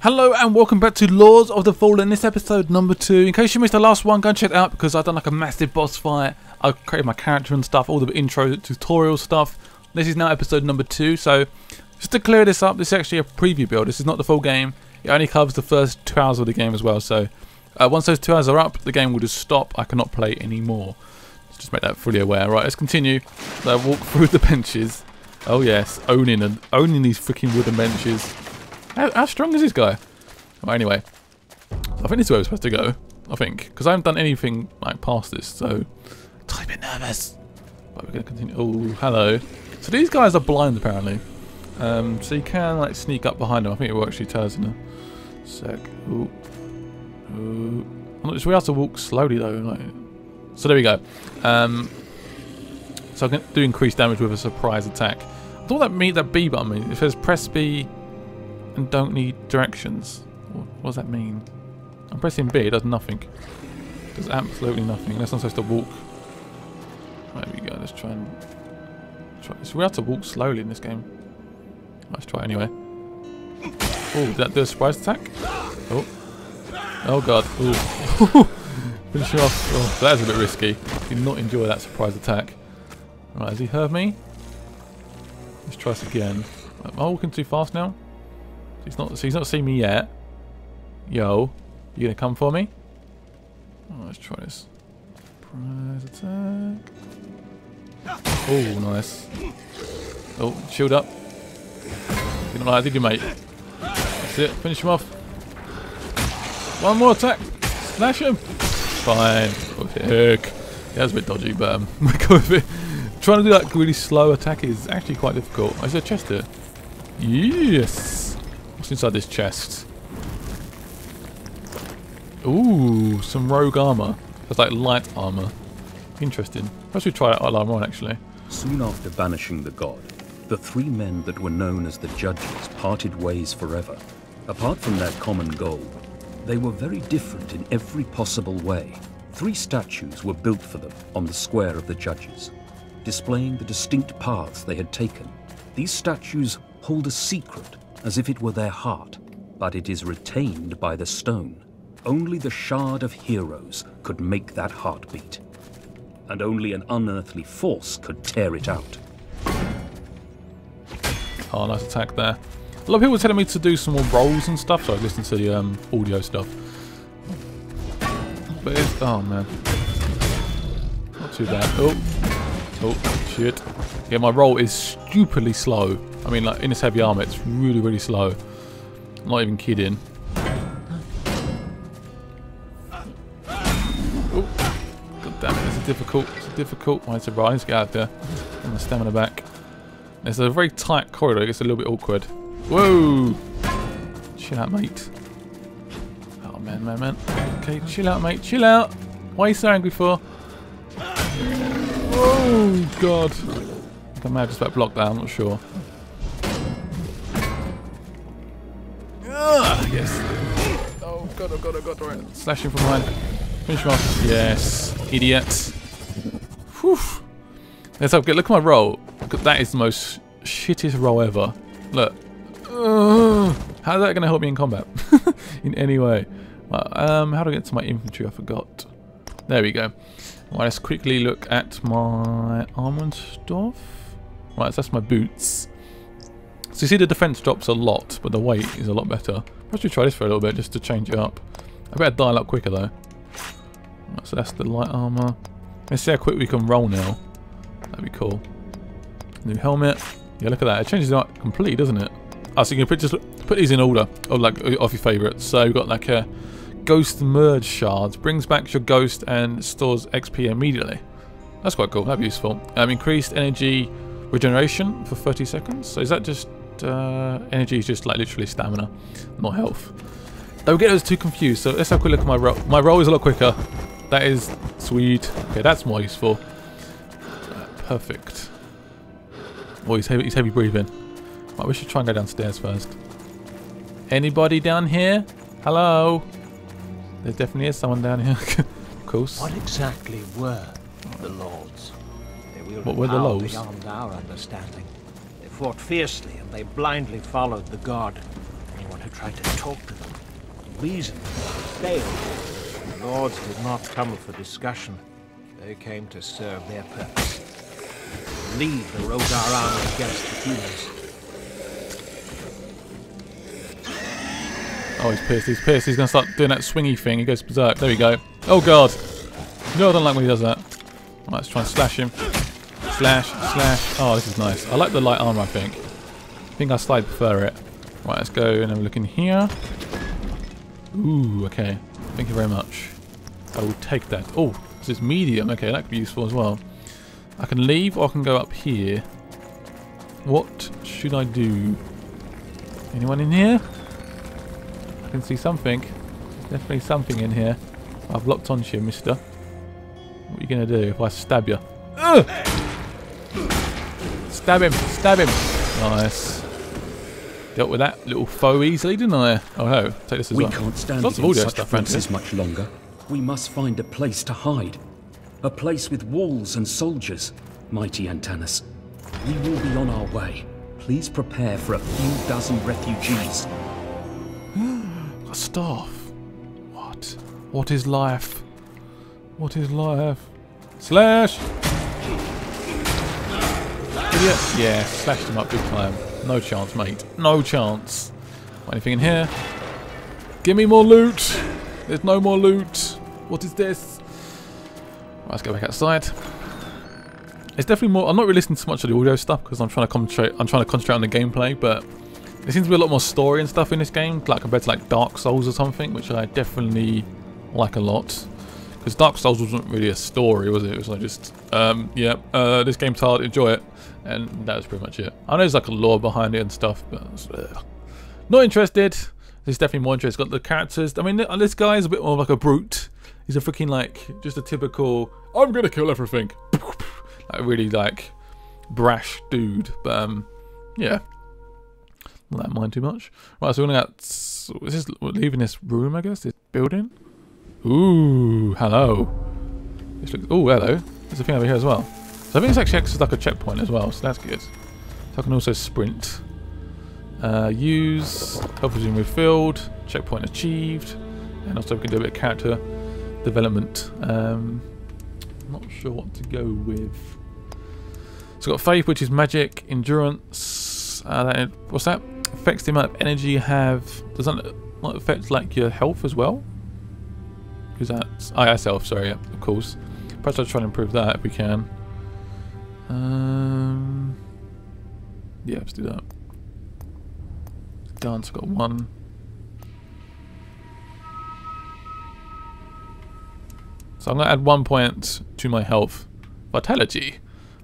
Hello and welcome back to Lords of the Fallen. This episode number two. In case you missed the last one, go and check it out because I've done like a massive boss fight. I created my character and stuff, all the intro tutorial stuff. This is now episode number two. So just to clear this up, this is actually a preview build. This is not the full game. It only covers the first two hours of the game as well. So uh, once those two hours are up, the game will just stop. I cannot play anymore. Let's just make that fully aware. Right, let's continue. So I walk through the benches. Oh yes, owning and owning these freaking wooden benches. How, how strong is this guy? Well, anyway, I think this is where we're supposed to go. I think because I haven't done anything like past this, so tiny bit nervous. But we're gonna continue. Oh, hello. So these guys are blind apparently. Um, so you can like sneak up behind them. I think it will actually tell us in a sec. Ooh. Ooh. I'm not sure we have to walk slowly though. Like, so there we go. Um, so I can do increased damage with a surprise attack. I thought that mean that B button means. It says press B and don't need directions. What, does that mean? I'm pressing B, it does nothing. It does absolutely nothing, unless I'm supposed to walk. There we go, let's try and... Try. So we have to walk slowly in this game. Let's try anyway. Oh, did that do a surprise attack? Oh. Oh god. Ooh. Finish you off. Oh, that is a bit risky. Did not enjoy that surprise attack. Right, has he heard me? Let's try this again. Am I walking too fast now? He's not. He's not seen me yet. Yo, you gonna come for me? Oh, let's try this. Surprise attack. Oh, nice. Oh, shield up. You know, I did you, mate. That's it. Finish him off. One more attack. Slash him. Fine. Heck. Yeah, that's a bit dodgy, but um. Trying to do that really slow attack is actually quite difficult. Is there a chest here? Yes. What's inside this chest? Ooh, some rogue armor. That's like light armor. Interesting. Perhaps we try that armor on actually. Soon after banishing the god, the three men that were known as the Judges parted ways forever. Apart from their common goal, they were very different in every possible way. Three statues were built for them on the square of the Judges, displaying the distinct paths they had taken. These statues hold a secret as if it were their heart, but it is retained by the stone. Only the Shard of Heroes could make that heartbeat, and only an unearthly force could tear it out. Oh, nice attack there. A lot of people were telling me to do some more rolls and stuff, so I listened to the um, audio stuff. But it's... Oh, man. Not too bad. Oh. Oh, shit. Yeah, my roll is stupidly slow. I mean, like, in this heavy armor, it's really, really slow. I'm not even kidding. Oh. God damn it, it's a difficult, it's a difficult... Is it right? Get out there. Get my stamina back. It's a very tight corridor, it gets a little bit awkward. Whoa! Chill out, mate. Oh, man, man, man. Okay, chill out, mate, chill out. Why are you so angry for? Oh, God. I think I may have just about blocked that, I'm not sure. Slash him from behind. Finish him off. Yes. Idiot. Whew. Let's have look at my roll. That is the most shittiest roll ever. Look. Uh, how's that going to help me in combat? in any way? Um, how do I get to my infantry? I forgot. There we go. Right, let's quickly look at my armor and stuff. Right, so that's my boots. So you see the defense drops a lot, but the weight is a lot better. I should try this for a little bit just to change it up. I better dial up quicker though. Right, so that's the light armor. Let's see how quick we can roll now. That'd be cool. New helmet. Yeah, look at that. It changes it completely, doesn't it? Oh, so you can put, just put these in order, of like off your favourites. So we've got like a ghost merge shards, brings back your ghost and stores XP immediately. That's quite cool. That'd be useful. Um, increased energy regeneration for 30 seconds. So is that just uh, energy? Is just like literally stamina, not health. Don't get those too confused. So let's have a quick look at my roll. My roll is a lot quicker. That is sweet. Okay, that's more useful. Uh, perfect. Oh, he's heavy, he's heavy breathing. Right, we should try and go downstairs first. Anybody down here? Hello? There definitely is someone down here. of course. What exactly were the Lords? They wielded What were the power Lords? beyond our understanding. They fought fiercely and they blindly followed the god. Anyone who tried to talk to them, reason with failed. The lords did not come for discussion. They came to serve their purpose. Lead the Rhogar army against the humans. Oh, he's pissed. He's pissed. He's going to start doing that swingy thing. He goes berserk. There we go. Oh, God. No, I don't like when he does that. Right, let's try and slash him. Slash, slash. Oh, this is nice. I like the light armor, I think. I think I slightly prefer it. Right, let's go and have a look in here. Ooh, okay. Thank you very much. I will take that. Oh, this is medium. Okay, that could be useful as well. I can leave or I can go up here. What should I do? Anyone in here? I can see something. Definitely something in here. I've locked onto you, mister. What are you going to do if I stab you? Ugh! Stab him! Stab him! Nice. Dealt with that little foe easily, didn't I? Oh, no. Take this as We well. We can't stand Lots of audio such stuff here. much longer. We must find a place to hide. A place with walls and soldiers, mighty Antanas. We will be on our way. Please prepare for a few dozen refugees. A staff. What? What is life? What is life? Slash! Idiot. Yeah, slashed him up big time. No chance, mate. No chance. Anything in here? Give me more loot! There's no more loot. What is this? Right, let's go back outside. It's definitely more. I'm not really listening to much of the audio stuff because I'm trying to concentrate. I'm trying to concentrate on the gameplay, but there seems to be a lot more story and stuff in this game, like compared to like Dark Souls or something, which I definitely like a lot. Because Dark Souls wasn't really a story, was it? It was like just, um, yeah, uh, this game's hard, enjoy it, and that was pretty much it. I know there's like a lore behind it and stuff, but uh, not interested. This is definitely more interested. Got the characters. I mean, this guy is a bit more like a brute. He's a freaking like just a typical. I'm gonna kill everything. like really like brash dude. But um, yeah, not that mind too much. Right, so we're gonna get. Is this leaving this room? I guess this building. Ooh, hello. Oh, hello. There's a thing over here as well. So I think this actually acts as like a checkpoint as well. So that's good. So I can also sprint. Uh, use health resume refilled. Checkpoint achieved. And also we can do a bit of character development. Um, not sure what to go with. So got faith, which is magic, endurance. Uh, that, what's that? Affects the amount of energy you have. Does that not affect like your health as well? That's oh, that's health. Sorry, yeah, of course. Perhaps I'll try and improve that if we can. Um, yeah, let's do that. Done. Got one. So I'm going to add one point to my health. Vitality.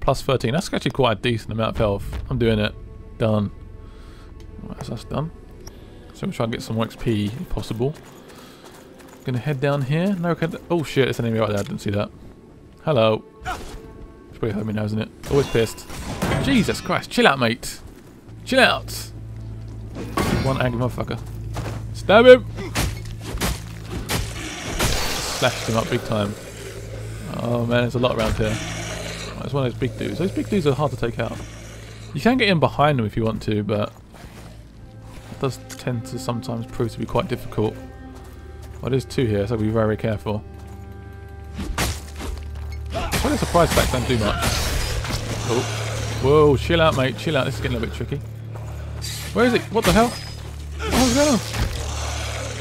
Plus 13. That's actually quite a decent amount of health. I'm doing it. Done. Right, so that's done. So I'm trying to get some more XP if possible. Gonna head down here. No, oh shit, there's an enemy right there. I didn't see that. Hello. It's pretty me now, isn't it? Always pissed. Jesus Christ, chill out, mate. Chill out. One angry motherfucker. Stab him! Slashed him up big time. Oh man, there's a lot around here. It's one of those big dudes. Those big dudes are hard to take out. You can get in behind them if you want to, but it does tend to sometimes prove to be quite difficult. Well, there's two here, so be very careful. Quite a surprise fact don't do much. Oh. Whoa, chill out, mate. Chill out. This is getting a bit tricky. Where is it? What the hell? What's going on?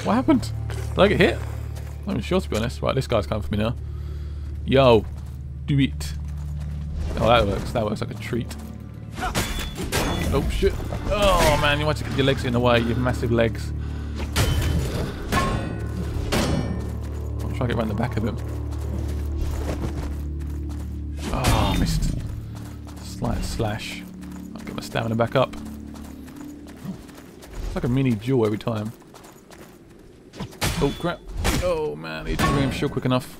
What happened? Did I get hit? I'm not sure, to be honest. Right, this guy's coming for me now. Yo, do it. Oh, that works. That works like a treat. Oh, shit. Oh, man, you want to get your legs in the way, your massive legs. Try to get around the back of him. Oh, ah, missed. Slight slash. I'll get my stamina back up. It's like a mini duel every time. Oh, crap. Oh, man, he didn't him shield quick enough.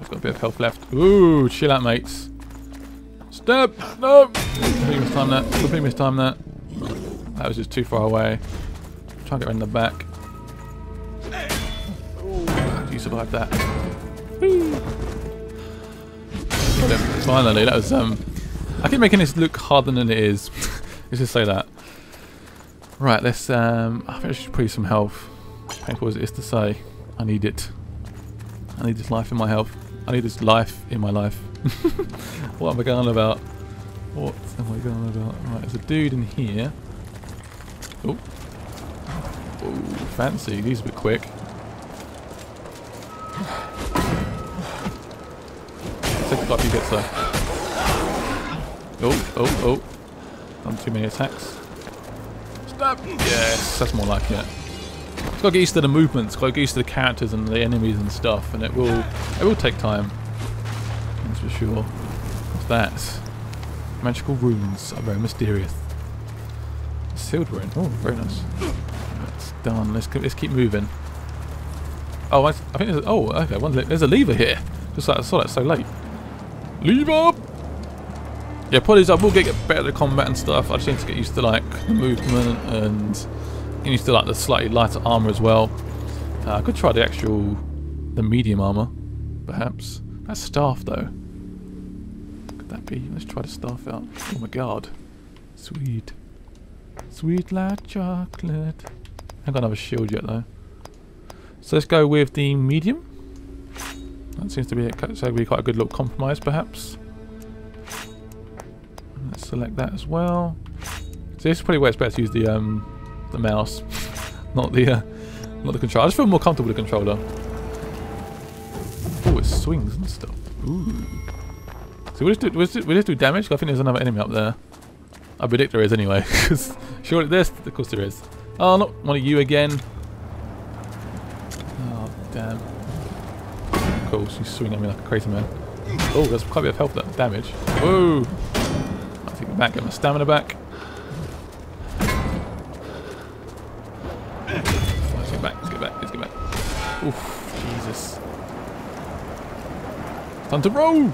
I've got a bit of health left. Ooh, chill out, mates. Stab! No! Completely mistimed that. Completely mistimed that. That was just too far away. Try and get around the back. Survived that. Finally, that was um. I keep making this look harder than it is. Let's just say that. Right, let's. Um, I think I should put some health. Painful as it is to say, I need it. I need this life in my health. I need this life in my life. what am I going about? What am I going about? Right, there's a dude in here. Oh. Oh, fancy. He's a bit quick. Few hits though. Oh, oh, oh. Not too many attacks. Stab! Yes, that's more like it. It's got to get used to the movements, it's got to get used to the characters and the enemies and stuff, and it will it will take time. That's for sure. What's that? Magical runes are very mysterious. Sealed rune. Oh, very nice. That's done. Let's let's keep moving. Oh, I, I think there's. Oh, okay. One, there's a lever here. Just like I saw that so late. Lever. Yeah, probably I will get, get better at combat and stuff. I just need to get used to like the movement and get used to like the slightly lighter armor as well. Uh, I could try the actual the medium armor, perhaps. That staff though. Could that be? Let's try the staff out. Oh my god. Sweet. Sweet like chocolate. I haven't got another shield yet though. So let's go with the medium. That seems to be, a, be quite a good little compromise perhaps. Let's select that as well. So this is probably where it's better to use the um, the mouse, not the uh, not the controller. I just feel more comfortable with the controller. Oh, it swings and stuff. Ooh. So we just do we just do, we just do damage. I think there's another enemy up there. I predict there is anyway, because surely there's of course there is. Oh, not one of you again. Oh damn. Cool, she's swinging at me like a crazy man. Oh, there's quite a bit of health that damage. Whoa! I think back, get my stamina back. Let's get back, let's get back, let's get back. Oof, Jesus. Time to roll!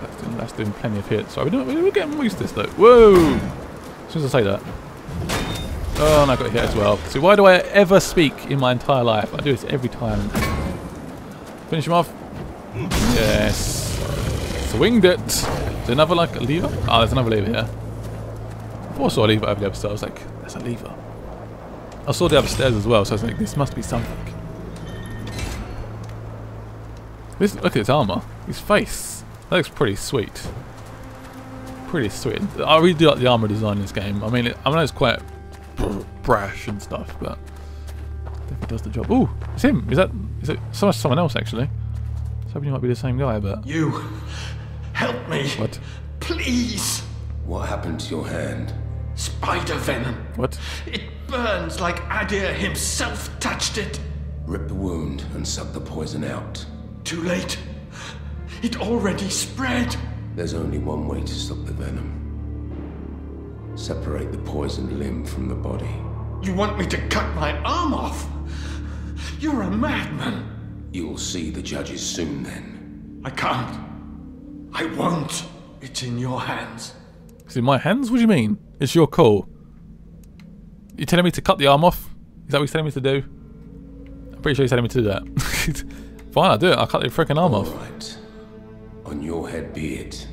That's doing, that's doing plenty of hits. So we're, doing, we're getting used to this though. Whoa! As soon as I say that. Oh, and I got hit as well. So why do I ever speak in my entire life? I do this every time. Finish him off. Yes. Swinged it. Is there another like lever? Oh, there's another lever here. I I saw a lever over the side. I was like, there's a lever. I saw the other stairs as well, so I was like, this must be something. This, look at his armor. His face. That looks pretty sweet. Pretty sweet. I really do like the armor design in this game. I mean, it, I know it's quite brash and stuff, but definitely does the job. Ooh, it's him. Is that is it so someone else actually? I was hoping you might be the same guy, but You help me. what? Please. What happened to your hand? Spider venom. What? It burns like Adyr himself touched it. Rip the wound and suck the poison out. Too late. It already spread. There's only one way to stop the venom. Separate the poisoned limb from the body. You want me to cut my arm off? You're a madman. You'll see the judges soon then. I can't. I won't. It's in your hands. It's in my hands? What do you mean? It's your call. You're telling me to cut the arm off? Is that what you're telling me to do? I'm pretty sure you're telling me to do that. Fine, I'll do it. I'll cut the freaking arm off. Right. On your head be it.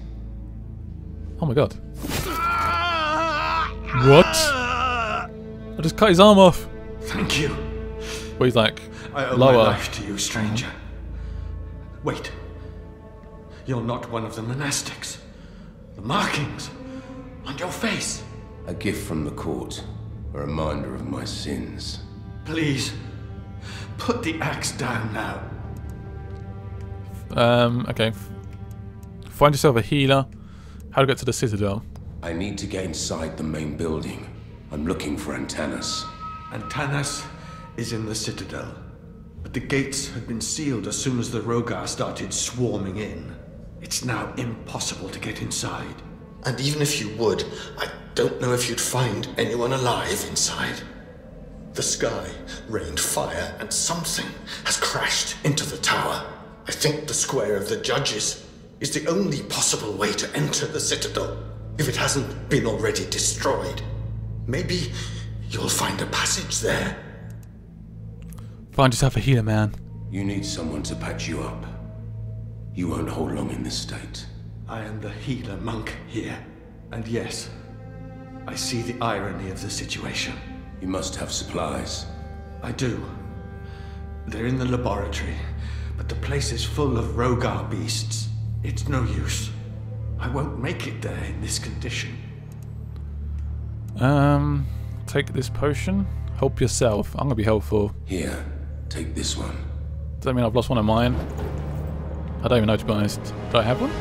Oh my god. What? I just cut his arm off. Thank you. Well, he's like, I owe my life to you, stranger. Wait. You're not one of the monastics. The markings on your face. A gift from the court. A reminder of my sins. Please, put the axe down now. Um, okay. Find yourself a healer. How to get to the Citadel. I need to get inside the main building. I'm looking for Antanas. Antanas is in the citadel. But the gates had been sealed as soon as the Rhogar started swarming in. It's now impossible to get inside. And even if you would, I don't know if you'd find anyone alive inside. The sky rained fire, and something has crashed into the tower. I think the Square of the Judges is the only possible way to enter the Citadel, if it hasn't been already destroyed. Maybe you'll find a passage there. Find yourself a healer, man. You need someone to patch you up. You won't hold long in this state. I am the healer monk here. And yes, I see the irony of the situation. You must have supplies. I do. They're in the laboratory, but the place is full of Rhogar beasts. It's no use. I won't make it there in this condition. Um, take this potion. Help yourself. I'm gonna be helpful. Here, take this one. Does that mean I've lost one of mine? I don't even know to be honest. Do I have one?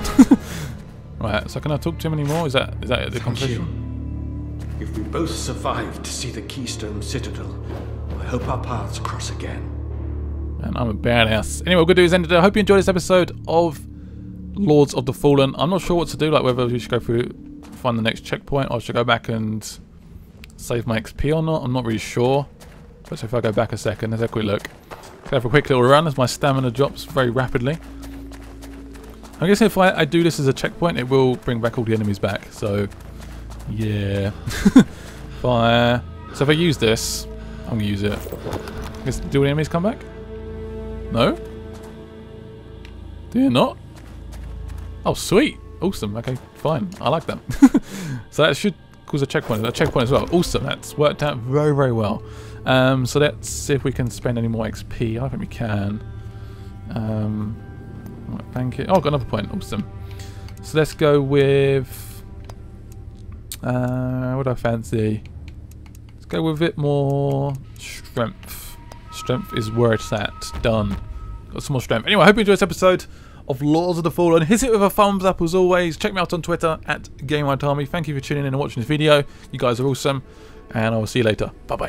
right, so can I talk to him anymore? Is that is that the conversation? If we both survive to see the Keystone Citadel, I hope our paths cross again. And I'm a badass. Anyway, what we're gonna do is end it. I hope you enjoyed this episode of Lords of the Fallen. I'm not sure what to do, like whether we should go through find the next checkpoint or should go back and save my XP or not. I'm not really sure. But so if I go back a second, let's have a quick look. Go have a quick little run as my stamina drops very rapidly. I guess if I, I do this as a checkpoint, it will bring back all the enemies back. So, yeah. Fire. So if I use this, I'm going to use it. I guess, do the enemies come back? No? Do you not? Oh, sweet. Awesome. Okay, fine. I like that. so that should cause a checkpoint. A checkpoint as well. Awesome. That's worked out very, very well. Um, so let's see if we can spend any more XP. I don't think we can. Um, right, bank it. Oh, got another point. Awesome. So let's go with... Uh, what do I fancy? Let's go with a bit more strength. Strength is where it's at. Done. Got some more strength. Anyway, I hope you enjoyed this episode of Lords of the Fallen. Hit it with a thumbs up as always. Check me out on Twitter at GameRiotArmy. Thank you for tuning in and watching this video. You guys are awesome. And I will see you later. Bye-bye.